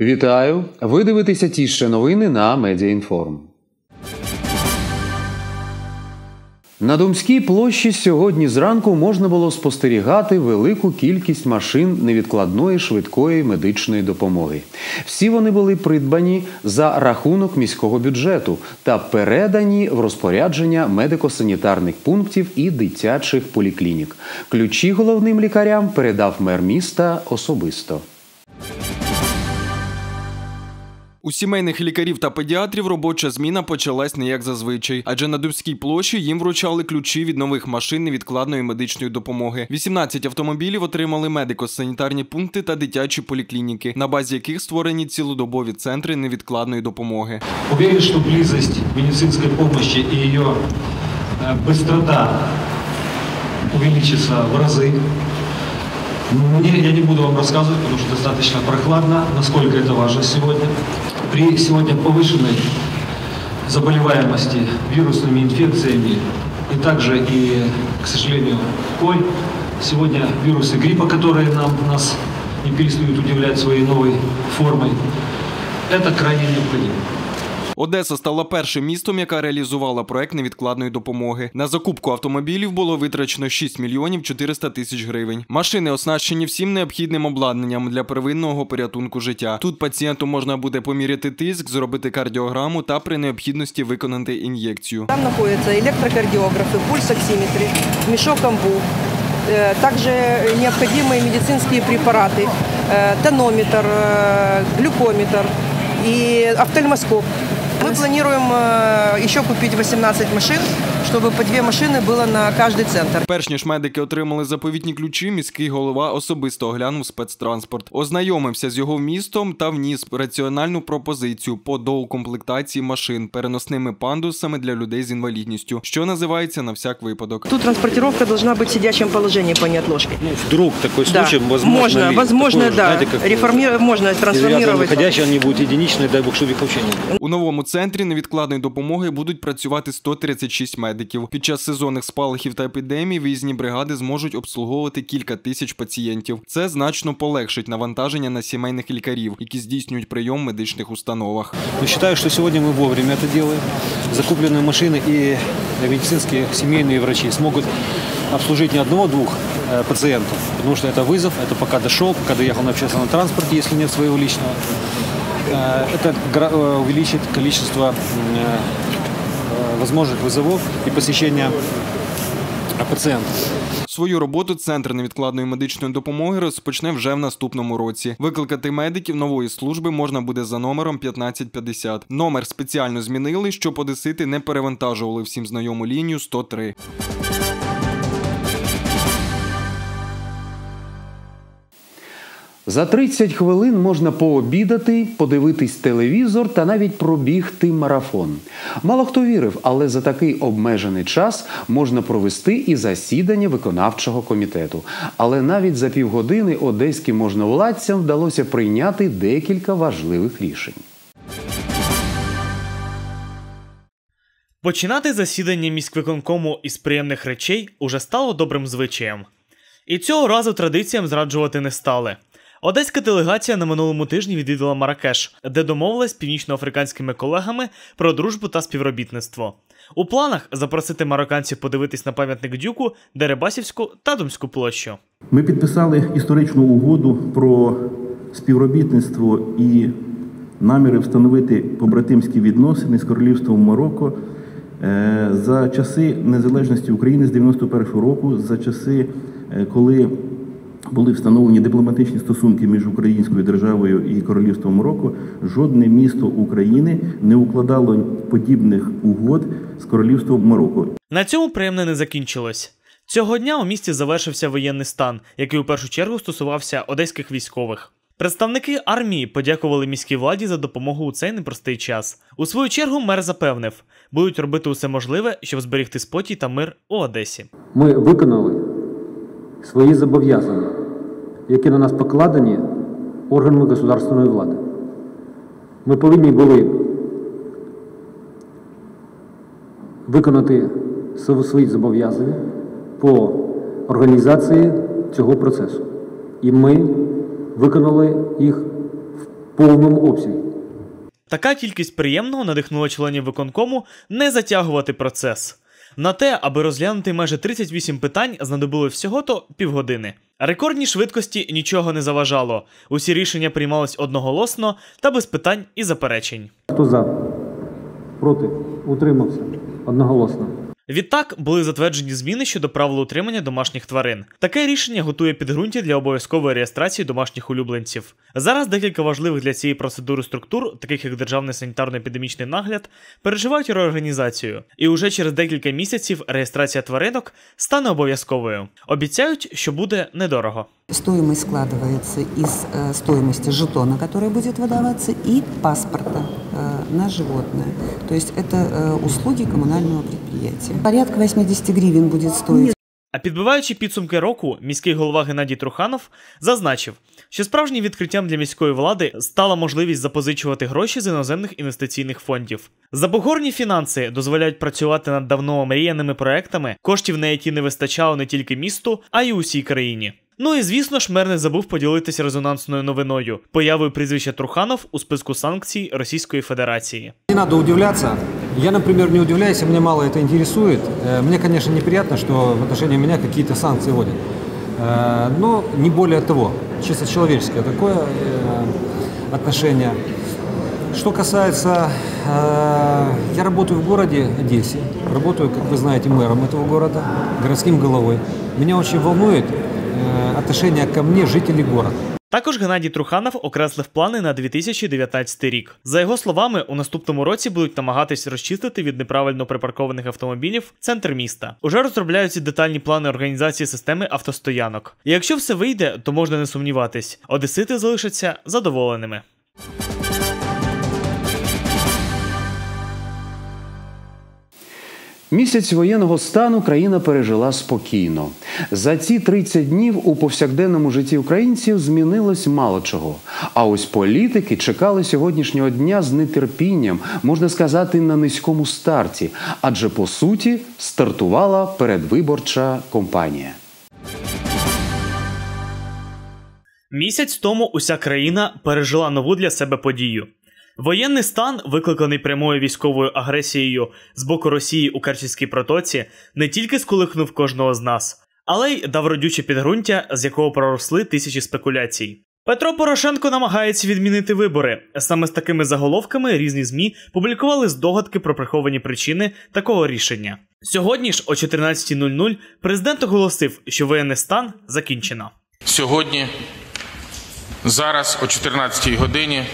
Вітаю! Ви дивитеся ті ще новини на Медіаінформ. На Думській площі сьогодні зранку можна було спостерігати велику кількість машин невідкладної швидкої медичної допомоги. Всі вони були придбані за рахунок міського бюджету та передані в розпорядження медико-санітарних пунктів і дитячих поліклінік. Ключі головним лікарям передав мер міста особисто. У сімейних лікарів та педіатрів робоча зміна почалась не як зазвичай, адже на Дубській площі їм вручали ключі від нових машин невідкладної медичної допомоги. 18 автомобілів отримали медико-санітарні пункти та дитячі поліклініки, на базі яких створені цілодобові центри невідкладної допомоги. Уверен, что близость медицинской помощи и ее э, быстрота увеличится в разы. Мне, я не буду вам рассказывать, потому что достаточно прохладно, насколько это важно сегодня. При сегодня повышенной заболеваемости вирусными инфекциями и также и, к сожалению, коль, сегодня вирусы гриппа, которые нам, нас не перестают удивлять своей новой формой, это крайне необходимо. Одеса стала першим містом, яка реалізувала проект невідкладної допомоги. На закупку автомобілів було витрачено 6 мільйонів 400 тисяч гривень. Машини оснащені всім необхідним обладнанням для первинного порятунку життя. Тут пацієнту можна буде поміряти тиск, зробити кардіограму та при необхідності виконати ін'єкцію. Там находятся электрокардиографы, пульсоксиметры, мешок амбу, э, также необходимые медицинские препараты, э, тонометр, э, глюкометр и офтальмоскоп. Мы планируем э, еще купить 18 машин, чтобы по две машины было на каждый центр. Перш ніж медики отримали заповітні ключі, міський голова особисто оглянув спецтранспорт, ознайомився з його вмістом та вніс раціональну пропозицію по доукомплектації машин переносними пандусами для людей з інвалідністю, що називається на всяк випадок. Тут транспортировка должна быть в сидячем положении по неотложке. Ну, вдруг такой Да, случай, возможно можно, ли? возможно, Такое же, да. знаете, как Реформи- можно деревянные трансформировать. выходящие, они будут единичные, дай бог, чтобы их вообще не было. У новому центрі невідкладної допомоги будуть працювати 136 медиків. Під час сезонних спалахів та епідемій виїзні бригади зможуть обслуговувати кілька тисяч пацієнтів. Це значно полегшить навантаження на сімейних лікарів, які здійснюють прийом в медичних установах. Но считаю, что сегодня мы вовремя это делаем. Закупленные машины и медицинские семейные врачи смогут обслужить не одного-двух э, пациентов, потому что это вызов, это пока дошел, пока доехал на общественном транспорте, если нет своего личного. Э, Это гра- э, увеличит количество м, э, возможных вызовов и посещения э, пациентов. Свою роботу центр невідкладної медичної допомоги розпочне вже в наступному році. Викликати медиків нової служби можна буде за номером 1550. Номер спеціально змінили, щоб одесити не перевантажували всім знайому лінію 103. За 30 хвилин можна пообідати, подивитись телевізор та навіть пробігти марафон. Мало хто вірив, але за такий обмежений час можна провести і засідання виконавчого комітету. Але навіть за півгодини одеським можновладцям вдалося прийняти декілька важливих рішень. Починати засідання міськвиконкому із приємних речей уже стало добрим звичаєм. І цього разу традиціям зраджувати не стали. Одеська делегація на минулому тижні відвідала Маракеш, де домовилась з північноафриканськими колегами про дружбу та співробітництво. У планах запросити марокканців подивитись на пам'ятник Дюку, Дерибасівську та Думську площу. Ми підписали історичну угоду про співробітництво і наміри встановити побратимські відносини з королівством Марокко е, за часи незалежності України з 91-го року, за часи, е, коли були встановлені дипломатичні стосунки між українською державою і королівством Марокко, жодне місто України не укладало подібних угод з королівством Марокко. На цьому приємне не закінчилось. Цього дня у місті завершився воєнний стан, який у першу чергу стосувався одеських військових. Представники армії подякували міській владі за допомогу у цей непростий час. У свою чергу мер запевнив, будуть робити усе можливе, щоб зберегти спокій та мир у Одесі. Ми виконали свої зобов'язання, які на нас покладені органами государственної влади. Ми повинні були виконати свої зобов'язання по організації цього процесу. І ми виконали їх в повному обсязі. Така кількість приємного надихнула членів виконкому не затягувати процес. На те, аби розглянути майже 38 питань, знадобило всього то півгодини. Рекордні швидкості нічого не заважало. Усі рішення приймались одноголосно та без питань і заперечень. Хто за? Проти? Утримався? Одноголосно. Відтак були затверджені зміни щодо правил утримання домашніх тварин. Таке рішення готує підґрунтя для обов'язкової реєстрації домашніх улюбленців. Зараз декілька важливих для цієї процедури структур, таких як державний санітарно-епідемічний нагляд, переживають реорганізацію. І уже через декілька місяців реєстрація тваринок стане обов'язковою. Обіцяють, що буде недорого. Стоимость складывается из э, стоимости жетона, который будет выдаваться, и паспорта э, на животное. То есть это э, услуги коммунального предприятия. Порядка 80 гривен будет стоить. А підбиваючи підсумки року, міський голова Геннадій Труханов зазначив, що справжнім відкриттям для міської влади стала можливість запозичувати гроші з іноземних інвестиційних фондів. Забугорні фінанси дозволяють працювати над давно омріяними проектами, коштів на які не вистачало не тільки місту, а й усій країні. Ну і звісно ж, мер не забув поділитися резонансною новиною появою прізвища Труханов у списку санкцій Російської Федерації. Не надо удивляться. Я, например, не удивляюсь, и меня мало это интересует. Э, Мне, конечно, неприятно, что в отношении меня какие-то санкции вводят. Э, Но не более того, чисто человеческое такое э, отношение. Что касается, э, я работаю в городе Одессе, работаю, как вы знаете, мэром этого города, городским головой. Меня очень волнует э, отношение ко мне жителей города. Також Геннадій Труханов окреслив плани на 2019 рік. За його словами, у наступному році будуть намагатись розчистити від неправильно припаркованих автомобілів центр міста. Уже розробляються детальні плани організації системи автостоянок. І якщо все вийде, то можна не сумніватись, одесити залишаться задоволеними. Місяць воєнного стану країна пережила спокійно. За ці 30 днів у повсякденному житті українців змінилось мало чого. А ось політики чекали сьогоднішнього дня з нетерпінням, можна сказати, на низькому старті, адже по суті стартувала передвиборча кампанія. Місяць тому уся країна пережила нову для себе подію. Воєнний стан, викликаний прямою військовою агресією з боку Росії у Керченській протоці, не тільки сколихнув кожного з нас, але й дав родюче підґрунтя, з якого проросли тисячі спекуляцій. Петро Порошенко намагається відмінити вибори. Саме з такими заголовками різні змі публікували здогадки про приховані причини такого рішення. Сьогодні ж о 14.00 президент оголосив, що воєнний стан закінчено. Сьогодні, зараз о 14 годині,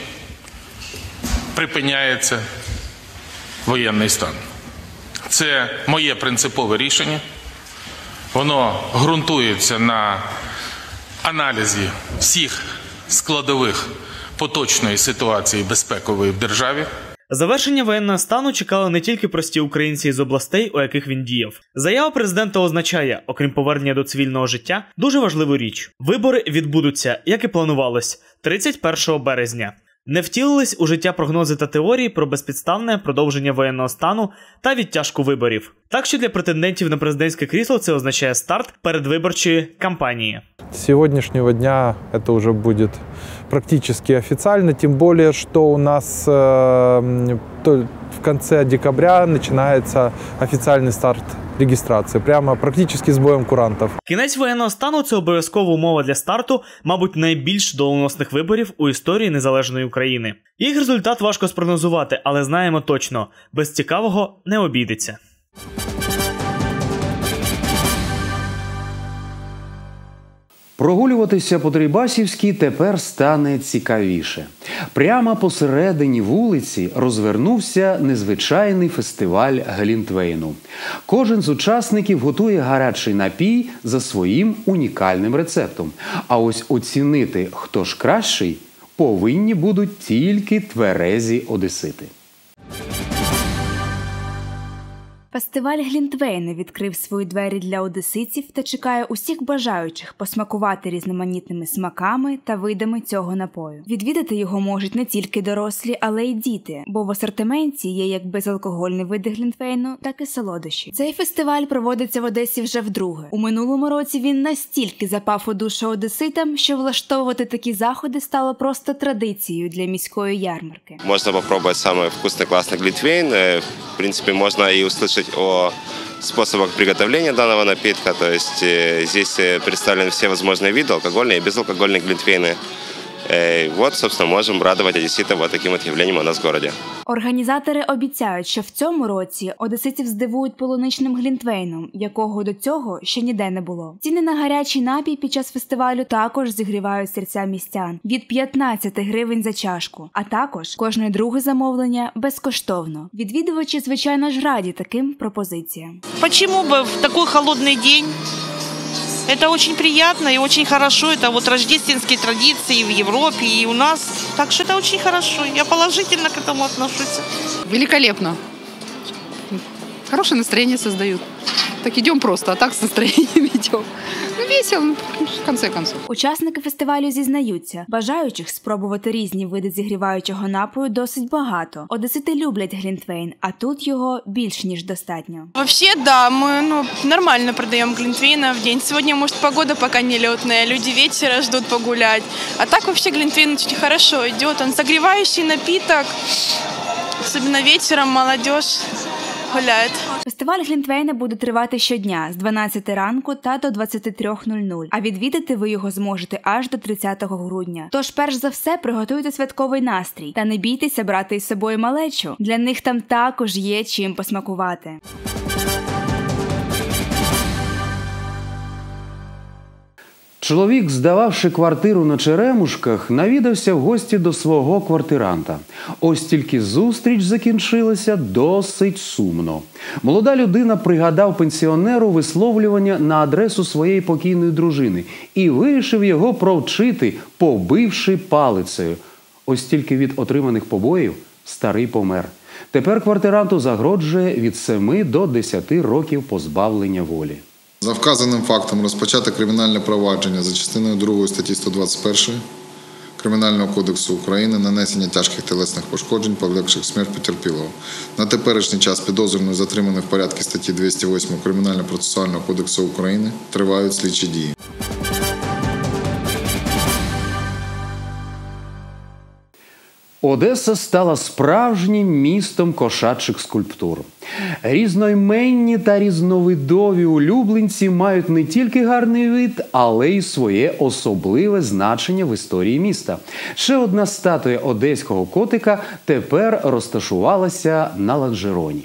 припиняється воєнний стан. Це моє принципове рішення. Воно ґрунтується на аналізі всіх складових поточної ситуації безпекової в державі. Завершення воєнного стану чекали не тільки прості українці із областей, у яких він діяв. Заява президента означає, окрім повернення до цивільного життя, дуже важливу річ: вибори відбудуться, як і планувалось, 31 березня. Не втілились у життя прогнози та теорії про безпідставне продовження воєнного стану та відтяжку виборів. Так що для претендентів на президентське крісло це означає старт передвиборчої кампанії. С сегодняшнего дня это уже будет практически официально, тем более, что у нас э, то- в конце декабря начинается официальный старт регистрации, прямо практически з боєм курантів. Кінець воєнного стану це обов'язкова умова для старту, мабуть, найбільш доленосних виборів у історії незалежної України. Їх результат важко спрогнозувати, але знаємо точно: без цікавого не обійдеться. Прогулюватися по Дрібасівській тепер стане цікавіше. Прямо посередині вулиці розвернувся незвичайний фестиваль Глінтвейну. Кожен з учасників готує гарячий напій за своїм унікальним рецептом. А ось оцінити, хто ж кращий, повинні будуть тільки тверезі одесити. Фестиваль Глінтвейна відкрив свої двері для одеситів та чекає усіх бажаючих посмакувати різноманітними смаками та видами цього напою. Відвідати його можуть не тільки дорослі, але й діти, бо в асортименті є як безалкогольні види глінтвейну, так і солодощі. Цей фестиваль проводиться в Одесі вже вдруге. У минулому році він настільки запав у душу одеситам, що влаштовувати такі заходи стало просто традицією для міської ярмарки. Можно попробовать самый вкусный, классный глинтвейн. Э, В принципе, можно и услышать о способах приготовления данного напитка. То есть э, здесь э, представлены все возможные виды, алкогольные и безалкогольные глинтвейны. Э, Вот, собственно, можем радовать одесситов вот таким вот явлением у нас в городе. Організатори обіцяють, що в цьому році одеситів здивують полуничним глінтвейном, якого до цього ще ніде не було. Ціни на гарячий напій під час фестивалю також зігрівають серця містян від 15 гривень за чашку, а також кожне друге замовлення безкоштовно. Відвідувачі, звичайно ж, раді таким пропозиціям. Почему бы в такой холодный день? Это очень приятно и очень хорошо. Это вот рождественские традиции в Европе, и у нас. Так что это очень хорошо. Я положительно к этому отношусь. Великолепно. Хорошее настроение создают. Так идем просто, а так с настроением идем. Весело, ну, в конце концов. Учасники фестивалю зізнаються, бажаючих спробувати різні види зігріваючого напою досить багато. Одесити люблять глінтвейн, а тут його більш ніж достатньо. Вообще, да, мы ну, нормально продаем глинтвейна в день. Сегодня, может, погода пока не летная, люди вечера ждут погулять. А так вообще глинтвейн очень хорошо идет. Он согревающий напиток, особенно вечером молодежь гуляет. Фестиваль Глінтвейна буде тривати щодня з 12 ранку та до 23.00, а відвідати ви його зможете аж до 30 грудня. Тож, перш за все, приготуйте святковий настрій та не бійтеся брати із собою малечу. Для них там також є чим посмакувати. Чоловік, здававши квартиру на Черемушках, навідався в гості до свого квартиранта. Ось тільки зустріч закінчилася досить сумно. Молода людина пригадав пенсіонеру висловлювання на адресу своєї покійної дружини і вирішив його провчити, побивши палицею. Ось тільки від отриманих побоїв старий помер. Тепер квартиранту загроджує від 7 до 10 років позбавлення волі. За вказаним фактом розпочати кримінальне провадження за частиною 2 статті 121 Кримінального кодексу України нанесення тяжких телесних пошкоджень, полегших смерть потерпілого. На теперішній час підозрюваний затриманий в порядку статті 208 Кримінально-процесуального кодексу України тривають слідчі дії. Одеса стала справжнім містом кошачих скульптур. Різноіменні та різновидові улюбленці мають не тільки гарний вид, але й своє особливе значення в історії міста. Ще одна статуя одеського котика тепер розташувалася на ланжероні.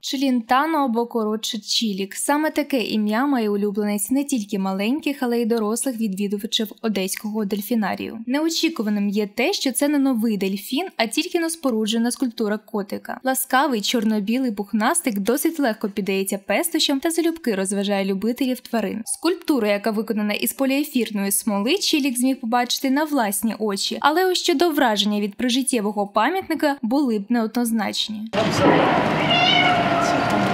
Челінтано або коротше Чілік. Саме таке ім'я має улюбленець не тільки маленьких, але й дорослих відвідувачів одеського дельфінарію. Неочікуваним є те, що це не новий дельфін, а тільки носпоруджена скульптура котика. Ласкавий чорно-білий пухнастик досить легко піддається пестощам та залюбки розважає любителів тварин. Скульптура, яка виконана із поліефірної смоли, Чілік зміг побачити на власні очі, але ось щодо враження від прижиттєвого пам'ятника були б неоднозначні. 幸福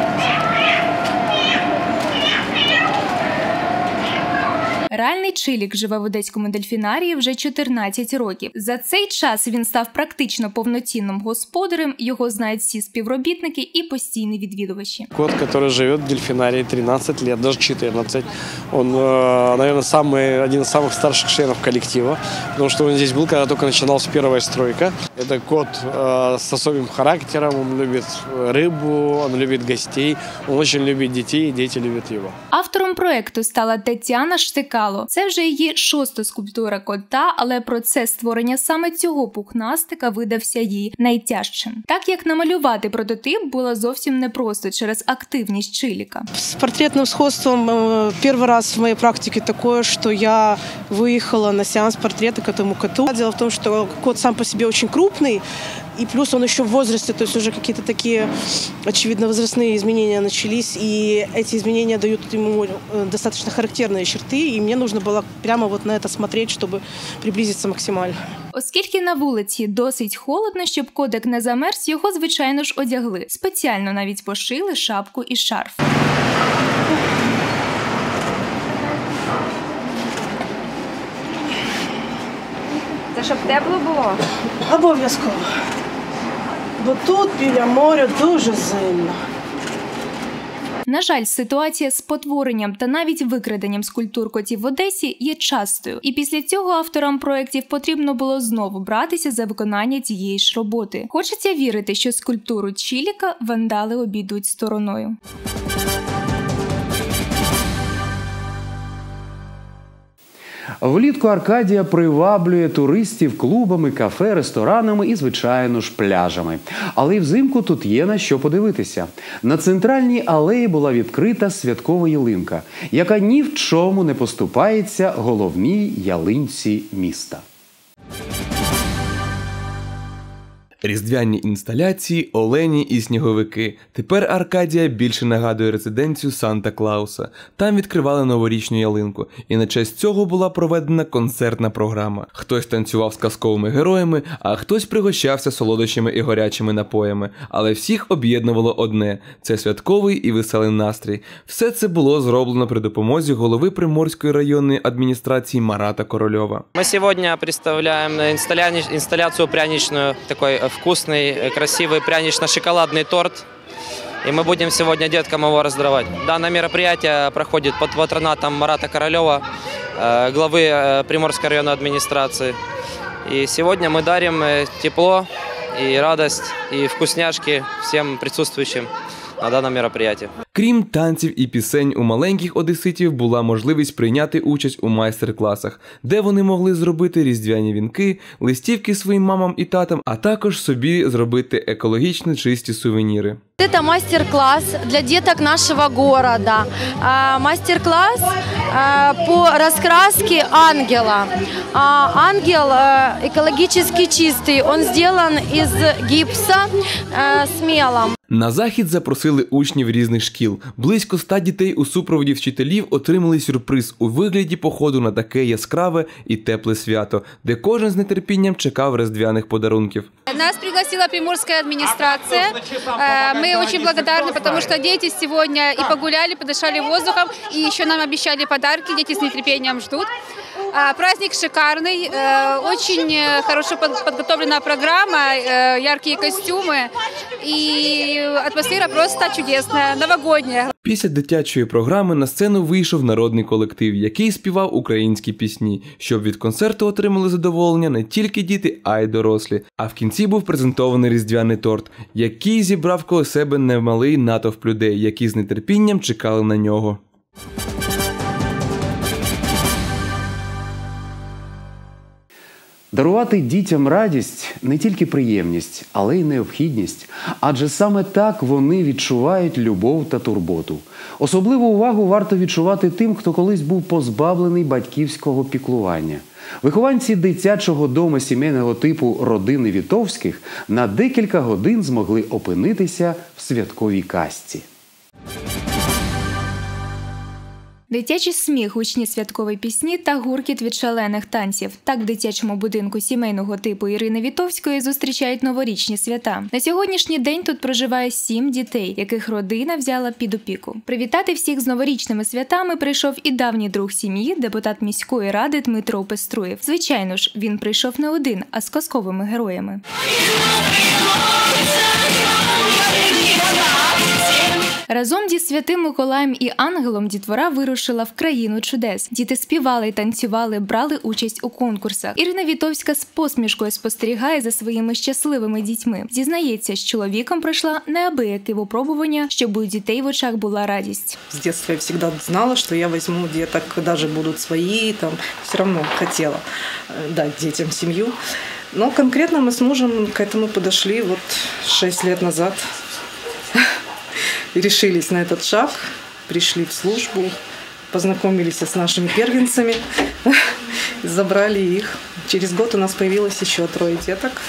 Реальний Чилік живе в одеському дельфінарії вже 14 років. За цей час він став практично повноцінним господарем. Його знають всі співробітники і постійні відвідувачі. Кот, который живет в дельфинарии 13 лет, даже 14. Он, э, наверное, самый, один из самых старших членов коллектива, потому что он здесь был, когда только начиналась первая стройка. Это кот э, с особым характером, он любит рыбу, он любит гостей, он очень любит детей, и дети любят его. Автором проекту стала Тетяна Штикало. Це вже її шоста скульптура кота, але процес створення саме цього пухнастика видався їй найтяжчим. Так як намалювати прототип було зовсім непросто через активність чиліка. С портретным сходством э, первый раз в моей практике такое, что я выехала на сеанс портрета к этому коту. Дело в том, что кот сам по себе очень крупный, И плюс он еще в возрасте, то есть уже какие-то такие, очевидно, возрастные изменения начались, и эти изменения дают ему э, достаточно характерные черты, и мне нужно было прямо вот на это смотреть, чтобы приблизиться максимально. Оскільки на вулиці досить холодно, щоб кодек не замерз, його звичайно ж одягли. Спеціально навіть пошили шапку і шарф. Це щоб тепло було? Обов'язково. Бо тут біля моря дуже зимно. На жаль, ситуація з потворенням та навіть викраденням скульптур котів в Одесі є частою, і після цього авторам проєктів потрібно було знову братися за виконання цієї ж роботи. Хочеться вірити, що скульптуру Чіліка вандали обійдуть стороною. Влітку Аркадія приваблює туристів клубами, кафе, ресторанами і, звичайно ж, пляжами. Але й взимку тут є на що подивитися. На центральній алеї була відкрита святкова ялинка, яка ні в чому не поступається головній ялинці міста. Різдвяні інсталяції, олені і сніговики. Тепер Аркадія більше нагадує резиденцію Санта Клауса. Там відкривали новорічну ялинку, і на честь цього була проведена концертна програма. Хтось танцював з казковими героями, а хтось пригощався солодощами і горячими напоями. Але всіх об'єднувало одне: це святковий і веселий настрій. Все це було зроблено при допомозі голови Приморської районної адміністрації Марата Корольова. Представляем инсталля- инсталляцию пряничную, такой э, вкусный, э, красивый прянично-шоколадный торт. И мы будем сегодня деткам его раздавать. Данное мероприятие проходит под патронатом Марата Королева, э, главы э, Приморской районной администрации. И сегодня мы дарим тепло и радость, и вкусняшки всем присутствующим на данном мероприятии. Крім танців і пісень, у маленьких одеситів була можливість прийняти участь у майстер-класах, де вони могли зробити різдвяні вінки, листівки своїм мамам і татам, а також собі зробити екологічно чисті сувеніри. Это мастер-класс для деток нашего города. А, Мастер-класс а, по раскраске ангела. А, Ангел а, экологически чистый. Он сделан из гипса а, с мелом. На захід запросили учнів різних шкіл. Близько ста дітей у супроводі вчителів отримали сюрприз у вигляді походу на таке яскраве і тепле свято, де кожен з нетерпінням чекав різдвяних подарунків. Нас пригласила Приморская администрация. Э, Мы очень благодарны, потому что дети сегодня и погуляли, подышали воздухом, и еще нам обещали подарки, дети с нетерпением ждут. А, Праздник шикарный, э, очень э, хорошо под- подготовленная программа, э, яркие костюмы, и атмосфера просто чудесная, новогодняя. Після дитячої програми на сцену вийшов народний колектив, який співав українські пісні, щоб від концерту отримали задоволення не тільки діти, а й дорослі. А в кінці був презентований різдвяний торт, який зібрав коло себе немалий натовп людей, які з нетерпінням чекали на нього. Дарувати дітям радість не тільки приємність, але й необхідність, адже саме так вони відчувають любов та турботу. Особливу увагу варто відчувати тим, хто колись був позбавлений батьківського піклування. Вихованці дитячого дому сімейного типу родини Вітовських на декілька годин змогли опинитися в святковій касті. Дитячий сміх, гучні святкові пісні та гуркіт від шалених танців. Так в дитячому будинку сімейного типу Ірини Вітовської зустрічають новорічні свята. На сьогоднішній день тут проживає сім дітей, яких родина взяла під опіку. Привітати всіх з новорічними святами прийшов і давній друг сім'ї, депутат міської ради Дмитро Пеструєв. Звичайно ж, він прийшов не один, а з казковими героями. Разом зі святим Миколаєм і ангелом дітвора вирушила в країну чудес. Діти співали, танцювали, брали участь у конкурсах. Ірина Вітовська з посмішкою спостерігає за своїми щасливими дітьми. Зізнається, з чоловіком пройшла неабияке випробування, щоб у дітей в очах була радість. С детства я всегда знала, что я возьму деток, даже будут свои, там, все равно хотела э, дать детям семью. Но конкретно мы с мужем к этому подошли вот 6 лет назад. Решились на этот шаг, пришли в службу, познакомились с нашими первенцами, забрали их. Через год у нас появилось еще трое деток.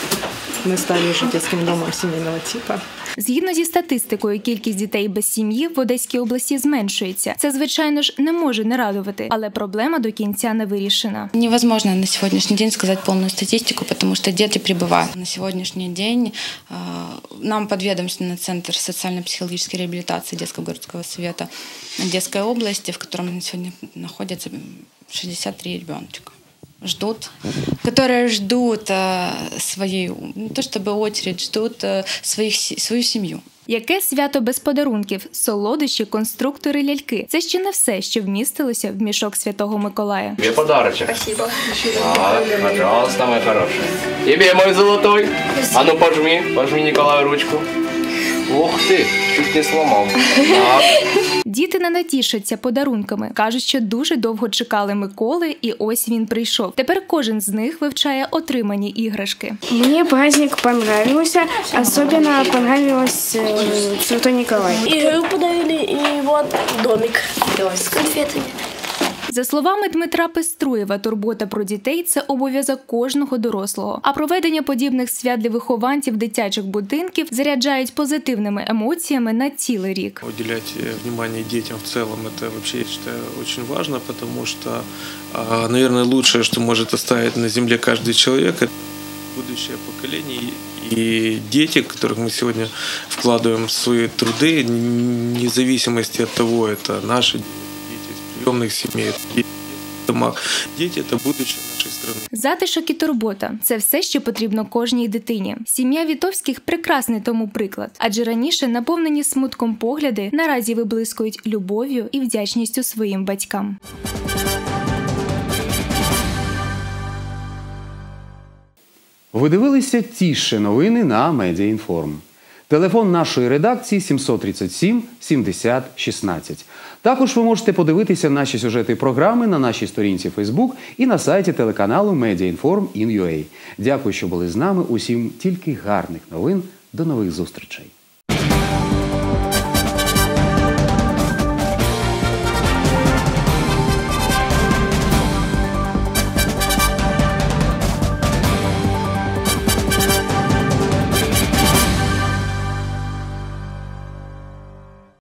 мы стали уже детским домом семейного типа. Згідно зі статистикою, кількість дітей без сім'ї в Одеській області зменшується. Це, звичайно ж, не може не радувати, але проблема до кінця не вирішена. Невозможно на сегодняшний день сказать полную статистику, потому что дети прибывают. На сегодняшний день э, нам подведомственный центр социально-психологической реабилитации Детского городского совета Одесской области, в котором на сегодня находится 63 ребеночка ждут, которые ждут э, свою, не то чтобы очередь, ждут э, своих, се- свою семью. Яке свято без подарунків, солодощі, конструктори, ляльки. Це ще не все, що вмістилося в мішок Святого Миколая. Тебе подарочек. Спасибо. Так, пожалуйста, мой хороший. Тебе, мой золотой. А ну пожми, пожми Николаю ручку. Ух ты, чуть не сломал. Так. Діти не натішаться подарунками. кажуть, що дуже довго чекали Миколи, і ось він прийшов. Тепер кожен з них вивчає отримані іграшки. Мені праздник понравился, особливо понравилось э, Святой Николай. Игру подарили і вот домик з конфетами. За словами Дмитра Пеструєва, турбота про дітей це обов'язок кожного дорослого. А проведення подібних свят для вихованців дитячих будинків заряджають позитивними емоціями на цілий рік. Уделять э, внимание детям в целом, это вообще, я считаю, очень важно, потому что, а, наверное, лучшее, что может оставить на земле каждый человек, это будущее поколение и дети, в которых мы сегодня вкладываем свои труды, вне зависимости от того, это наши дети из приемных семей, дети в домах. Дети – это будущее нашей страны. Затишок і турбота це все, що потрібно кожній дитині. Сім'я Вітовських прекрасний тому приклад, адже раніше наповнені смутком погляди наразі виблискують любов'ю і вдячністю своїм батькам. Ви дивилися ті ще новини на Медіаінформ. Телефон нашої редакції 737 70 16. Також ви можете подивитися наші сюжети програми на нашій сторінці Facebook і на сайті телеканалу Mediainform.in.ua. Дякую, що були з нами. Усім тільки гарних новин. До нових зустрічей.